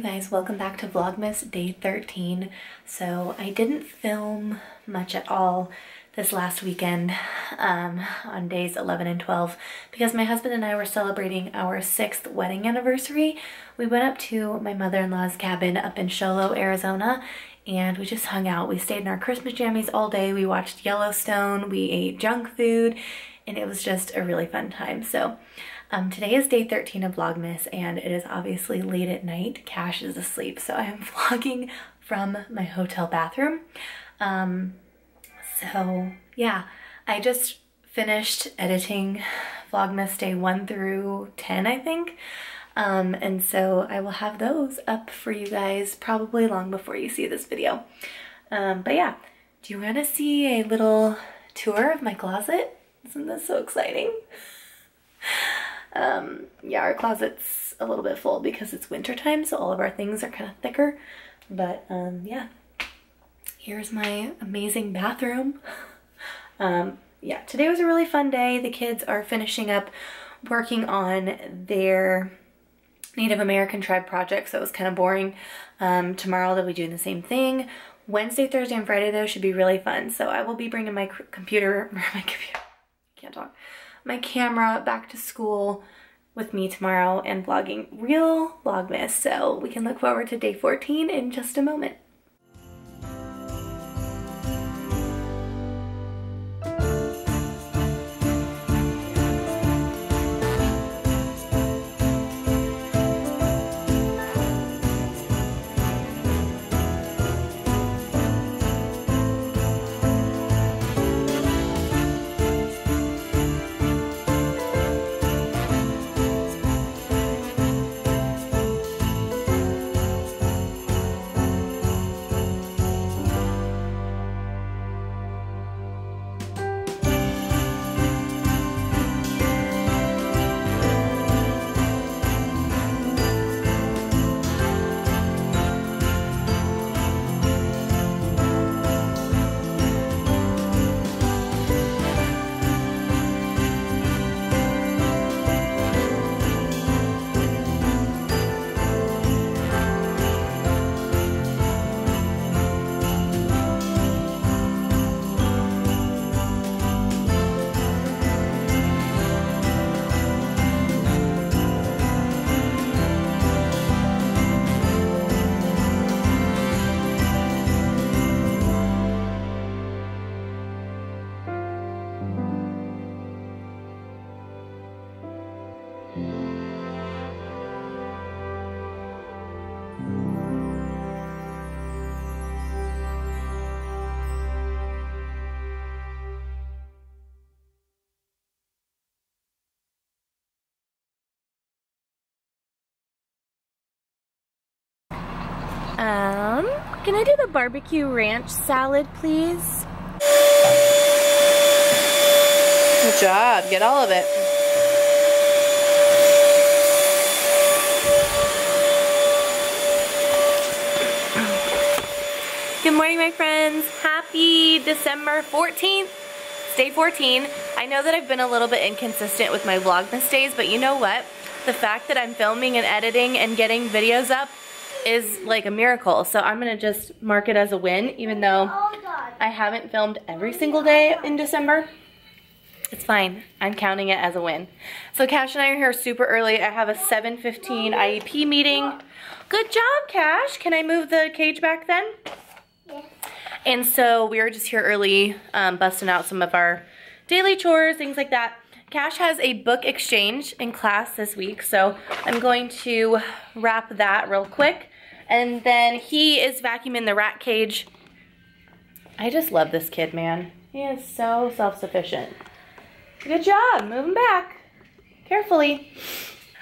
guys, welcome back to Vlogmas day 13. So I didn't film much at all this last weekend um, on days 11 and 12 because my husband and I were celebrating our sixth wedding anniversary. We went up to my mother-in-law's cabin up in Show Low, Arizona and we just hung out. We stayed in our Christmas jammies all day. We watched Yellowstone, we ate junk food, and it was just a really fun time. So um, today is day 13 of Vlogmas and it is obviously late at night. Cash is asleep, so I am vlogging from my hotel bathroom. Um, so yeah, I just finished editing Vlogmas day 1 through 10, I think. Um, and so I will have those up for you guys probably long before you see this video. Um, but yeah, do you want to see a little tour of my closet? Isn't this so exciting? Um, yeah, our closet's a little bit full because it's winter time, so all of our things are kind of thicker. But um, yeah, here's my amazing bathroom. um, yeah, today was a really fun day. The kids are finishing up working on their Native American tribe project, so it was kind of boring. Um, tomorrow they'll be doing the same thing. Wednesday, Thursday, and Friday though should be really fun. So I will be bringing my computer, my computer, can't talk, my camera back to school with me tomorrow and vlogging real Vlogmas. So we can look forward to day 14 in just a moment. Um, can I do the barbecue ranch salad, please? Good job. Get all of it. Good morning, my friends. Happy December 14th. It's day 14. I know that I've been a little bit inconsistent with my Vlogmas days, but you know what? The fact that I'm filming and editing and getting videos up is like a miracle. So I'm gonna just mark it as a win, even though I haven't filmed every single day in December. It's fine, I'm counting it as a win. So Cash and I are here super early. I have a 7.15 IEP meeting. Good job, Cash. Can I move the cage back then? Yes. And so we are just here early, um, busting out some of our daily chores, things like that. Cash has a book exchange in class this week, so I'm going to wrap that real quick. And then he is vacuuming the rat cage. I just love this kid, man. He is so self-sufficient. Good job, moving back. Carefully.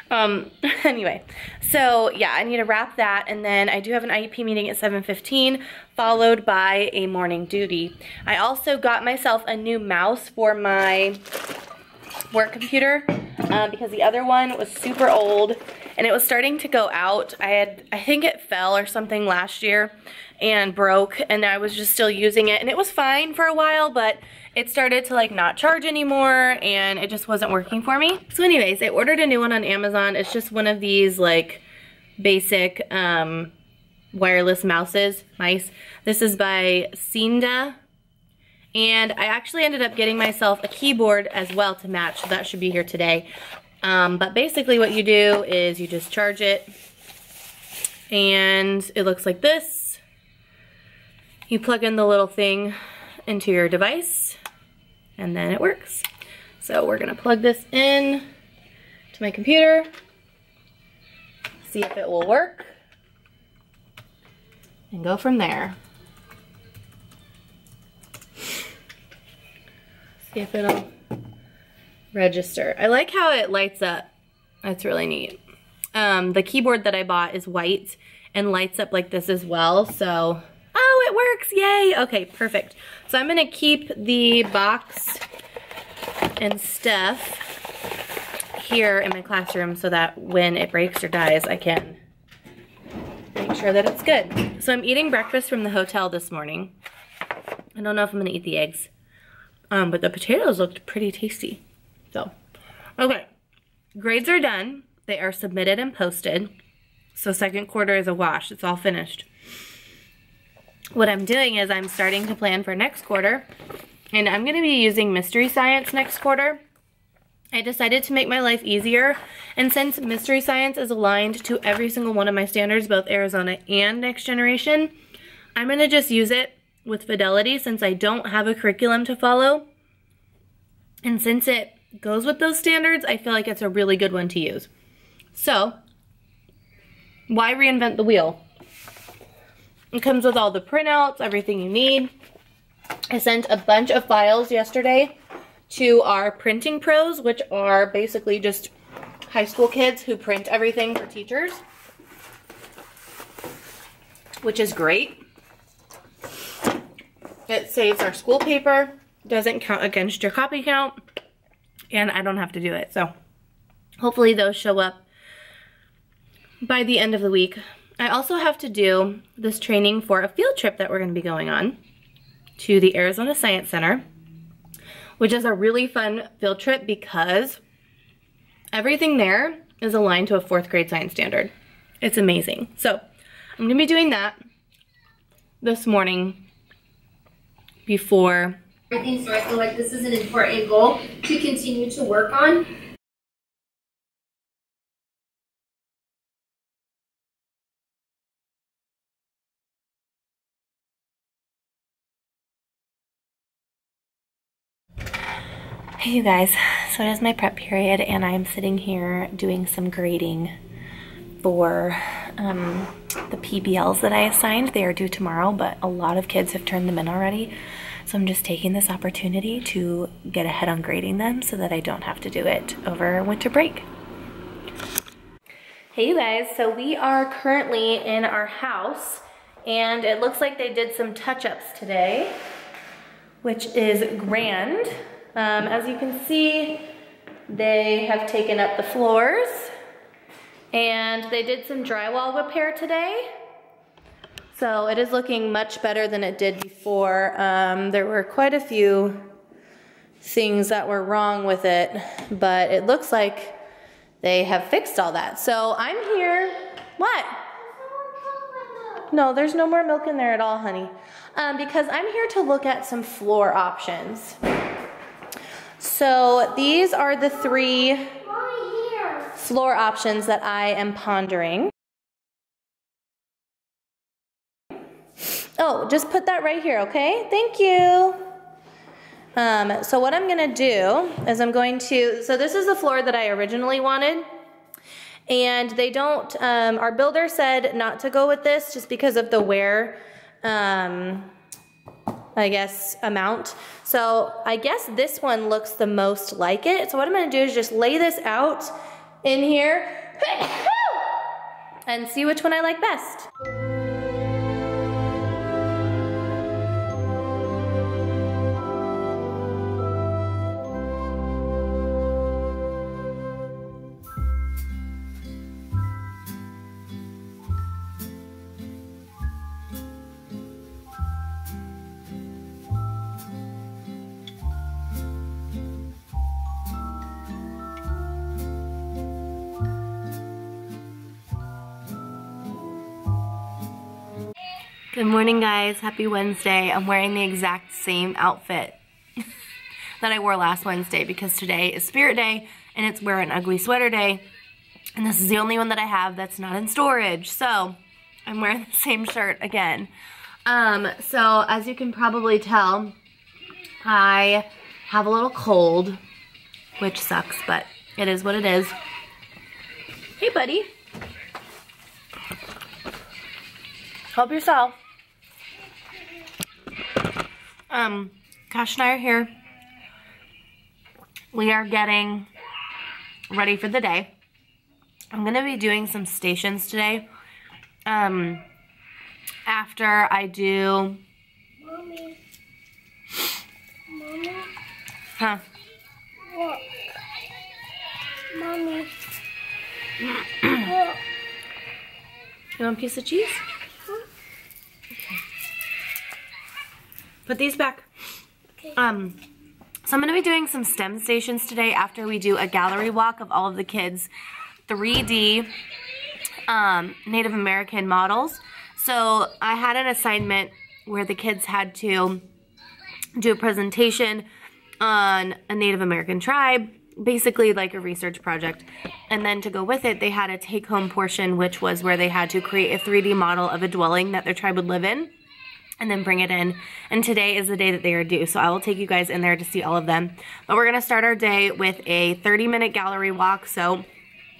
Um, anyway, so yeah, I need to wrap that and then I do have an IEP meeting at 7.15 followed by a morning duty. I also got myself a new mouse for my work computer um, because the other one was super old and it was starting to go out. I had, I think it fell or something last year and broke and I was just still using it and it was fine for a while but it started to like not charge anymore and it just wasn't working for me. So anyways, I ordered a new one on Amazon. It's just one of these like basic um, wireless mouses, mice. This is by Cinda. And I actually ended up getting myself a keyboard as well to match, so that should be here today. Um, but basically what you do is you just charge it and it looks like this. You plug in the little thing into your device and then it works. So we're gonna plug this in to my computer, see if it will work, and go from there. See if it'll register. I like how it lights up. That's really neat. Um, the keyboard that I bought is white and lights up like this as well. So, oh, it works. Yay. Okay, perfect. So I'm going to keep the box and stuff here in my classroom so that when it breaks or dies, I can make sure that it's good. So I'm eating breakfast from the hotel this morning. I don't know if I'm going to eat the eggs. Um, but the potatoes looked pretty tasty. So, okay. Grades are done. They are submitted and posted. So second quarter is a wash. It's all finished. What I'm doing is I'm starting to plan for next quarter. And I'm going to be using Mystery Science next quarter. I decided to make my life easier. And since Mystery Science is aligned to every single one of my standards, both Arizona and Next Generation, I'm going to just use it with Fidelity since I don't have a curriculum to follow. And since it goes with those standards, I feel like it's a really good one to use. So, why reinvent the wheel? It comes with all the printouts, everything you need. I sent a bunch of files yesterday to our printing pros, which are basically just high school kids who print everything for teachers, which is great. It saves our school paper, doesn't count against your copy count, and I don't have to do it. So hopefully those show up by the end of the week. I also have to do this training for a field trip that we're going to be going on to the Arizona Science Center, which is a really fun field trip because everything there is aligned to a fourth grade science standard. It's amazing. So I'm going to be doing that this morning before everything. So I feel like this is an important goal to continue to work on. Hey you guys, so it is my prep period and I'm sitting here doing some grading for um, the PBLs that I assigned. They are due tomorrow, but a lot of kids have turned them in already. So I'm just taking this opportunity to get ahead on grading them so that I don't have to do it over winter break. Hey you guys, so we are currently in our house and it looks like they did some touch-ups today, which is grand. Um, as you can see, they have taken up the floors and they did some drywall repair today. So it is looking much better than it did before. Um, there were quite a few things that were wrong with it, but it looks like they have fixed all that. So I'm here, what? No, there's no more milk in there at all, honey. Um, because I'm here to look at some floor options. So these are the three floor options that I am pondering. Oh, just put that right here, okay? Thank you. Um, so what I'm gonna do is I'm going to, so this is the floor that I originally wanted. And they don't, um, our builder said not to go with this just because of the wear, um, I guess, amount. So I guess this one looks the most like it. So what I'm gonna do is just lay this out in here and see which one I like best. Good morning guys, happy Wednesday. I'm wearing the exact same outfit that I wore last Wednesday because today is Spirit Day and it's wear an ugly sweater day. And this is the only one that I have that's not in storage. So I'm wearing the same shirt again. Um, so as you can probably tell, I have a little cold, which sucks, but it is what it is. Hey buddy. Help yourself. Um, Cash and I are here. We are getting ready for the day. I'm gonna be doing some stations today. Um, after I do. Mommy. Mommy. Huh? What? Mommy. You want a piece of cheese? Put these back. Okay. Um, so I'm going to be doing some STEM stations today after we do a gallery walk of all of the kids' 3D um, Native American models. So I had an assignment where the kids had to do a presentation on a Native American tribe, basically like a research project. And then to go with it, they had a take home portion, which was where they had to create a 3D model of a dwelling that their tribe would live in and then bring it in. And today is the day that they are due. So I will take you guys in there to see all of them. But we're gonna start our day with a 30 minute gallery walk. So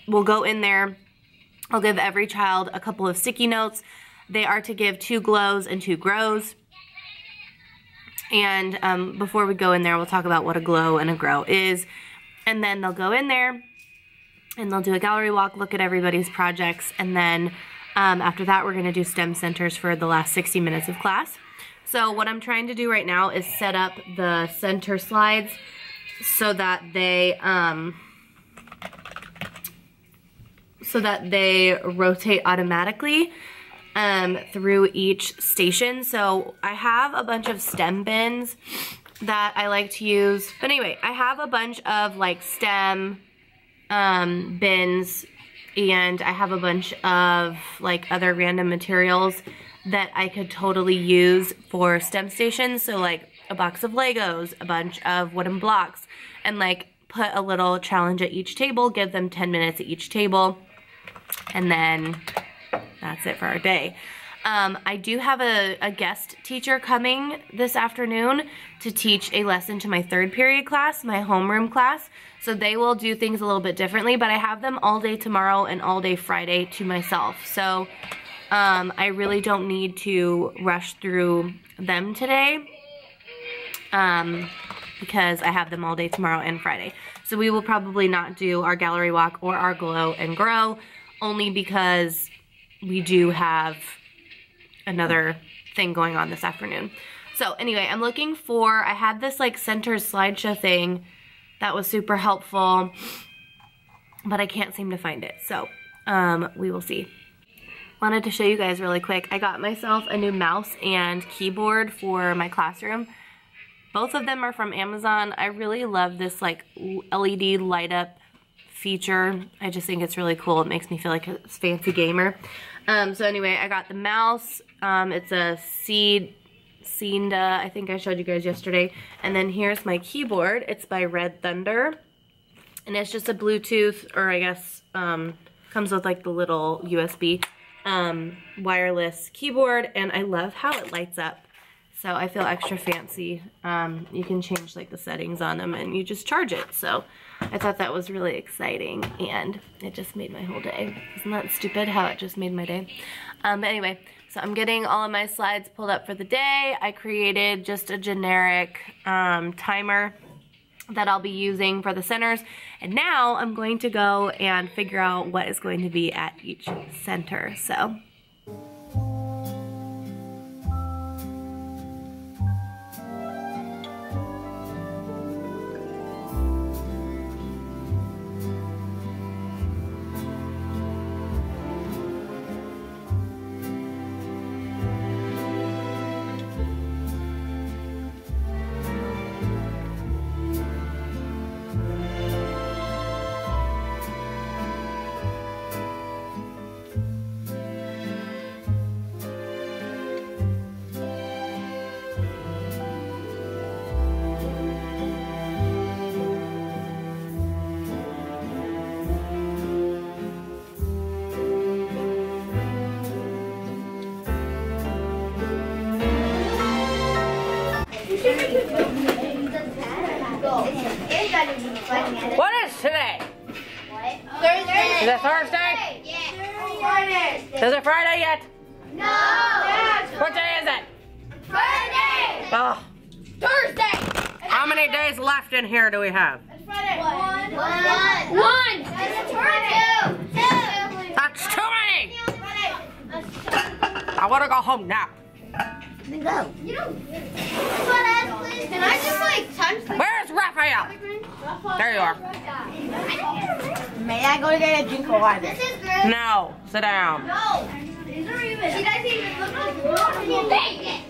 we'll go in there. I'll give every child a couple of sticky notes. They are to give two glows and two grows. And um, before we go in there, we'll talk about what a glow and a grow is. And then they'll go in there and they'll do a gallery walk, look at everybody's projects, and then um, after that, we're gonna do STEM centers for the last 60 minutes of class. So what I'm trying to do right now is set up the center slides so that they, um, so that they rotate automatically um, through each station. So I have a bunch of STEM bins that I like to use. But anyway, I have a bunch of like STEM um, bins and I have a bunch of like other random materials that I could totally use for STEM stations. So like a box of Legos, a bunch of wooden blocks, and like put a little challenge at each table, give them 10 minutes at each table, and then that's it for our day. Um, I do have a, a guest teacher coming this afternoon to teach a lesson to my third period class, my homeroom class. So they will do things a little bit differently, but I have them all day tomorrow and all day Friday to myself. So um, I really don't need to rush through them today um, because I have them all day tomorrow and Friday. So we will probably not do our gallery walk or our glow and grow only because we do have another thing going on this afternoon. So anyway, I'm looking for, I had this like center slideshow thing that was super helpful, but I can't seem to find it. So um, we will see. Wanted to show you guys really quick. I got myself a new mouse and keyboard for my classroom. Both of them are from Amazon. I really love this like LED light up feature. I just think it's really cool. It makes me feel like a fancy gamer. Um, so anyway, I got the mouse. Um, it's a Seed, Seenda, I think I showed you guys yesterday. And then here's my keyboard. It's by Red Thunder. And it's just a Bluetooth, or I guess, um, comes with like the little USB um, wireless keyboard. And I love how it lights up. So I feel extra fancy. Um, you can change like the settings on them and you just charge it. So I thought that was really exciting and it just made my whole day. Isn't that stupid how it just made my day? Um, but anyway, so I'm getting all of my slides pulled up for the day. I created just a generic um, timer that I'll be using for the centers. And now I'm going to go and figure out what is going to be at each center. So Oh, how many days left in here do we have? One! One. That's too many. I want to go home now. Then go. Can I just like touch the Where's Raphael? There you are. May I go get a drink of water? This is good. No, sit down. No. She doesn't even look like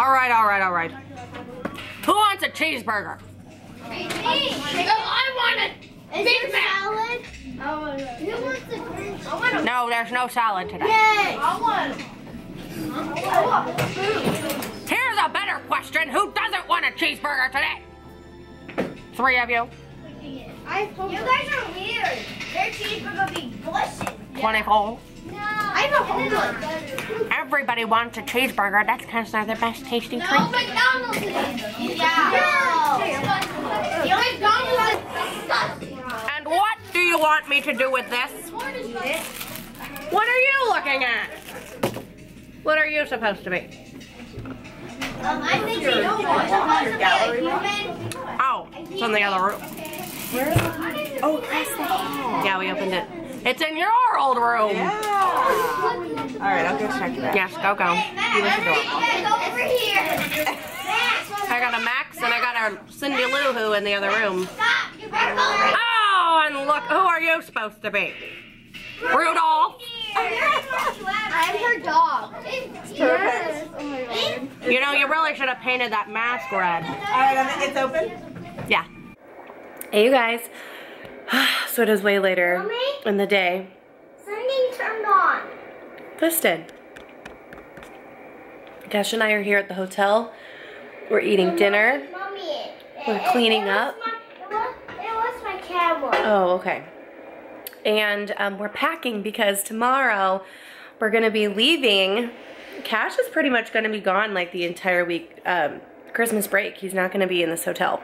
All right, all right, all right. Who wants a cheeseburger? I want it. Is Big salad? Who wants the green? I want a No, there's no salad today. Yay! I want. I want food. Here's a better question. Who doesn't want a cheeseburger today? Three of you? I you guys are weird. Their cheeseburger be delicious. 24? No. I have a home one. Everybody wants a cheeseburger. That's because they're the best tasty No, treat. McDonald's is. Yeah. No. McDonald's is. And what do you want me to do with this? What are you looking at? What are you supposed to be? Um, I think you don't supposed to be a human. Oh, it's in the other room. Oh, press the hand. Yeah, we opened it. It's in your old room. Yeah. All right, I'll go check it out. Yes, go go. Matt, over here. I got a Max and I got a Cindy Lou Who in the other room. stop. You better go over here. Oh, and look, who are you supposed to be? Rudolph. I'm her dog. Yes. Oh my god. You know, you really should have painted that mask red. All right, um, it's open. Yeah. Hey, you guys. so it is way later Mommy? In the day. Something turned on. This did. Dash and I are here at the hotel. We're eating dinner. Mommy. We're cleaning it up. my- it was- It was my camera. Oh, okay. And um, we're packing because tomorrow we're gonna be leaving. Cash is pretty much gonna be gone like the entire week, um, Christmas break. He's not gonna be in this hotel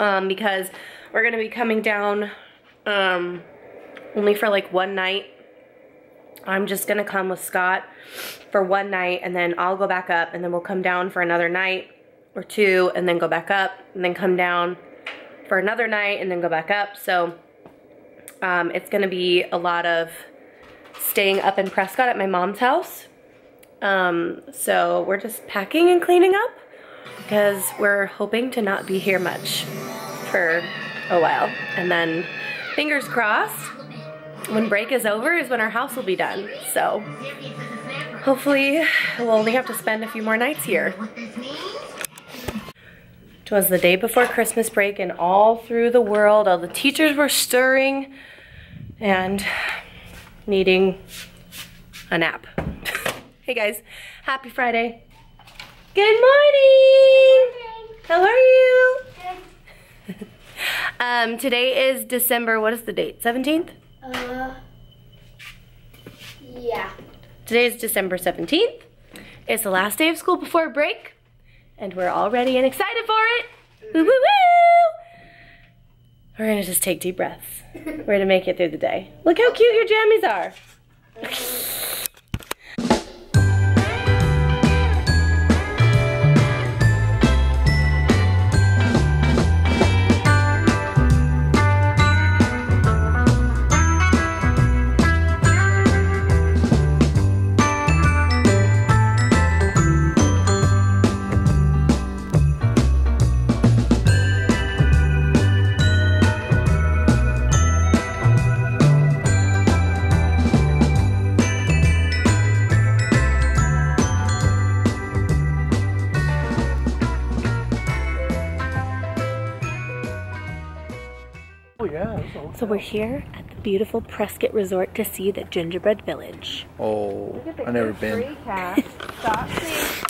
um, because we're gonna be coming down um, only for like one night. I'm just gonna come with Scott for one night and then I'll go back up and then we'll come down for another night or two and then go back up and then come down for another night and then go back up. So um, it's gonna be a lot of staying up in Prescott at my mom's house. Um, so we're just packing and cleaning up because we're hoping to not be here much for a while. And then fingers crossed, when break is over is when our house will be done. So hopefully we'll only have to spend a few more nights here. It was the day before Christmas break and all through the world, all the teachers were stirring and needing a nap. hey guys, happy Friday. Good morning. How are you? um, today is December, what is the date? 17th? Uh, yeah. Today is December 17th. It's the last day of school before break, and we're all ready and excited for it. Woo woo woo! We're gonna just take deep breaths. We're gonna make it through the day. Look how cute your jammies are. We're here at the beautiful Prescott Resort to see the Gingerbread Village. Oh, I've never been. Stop.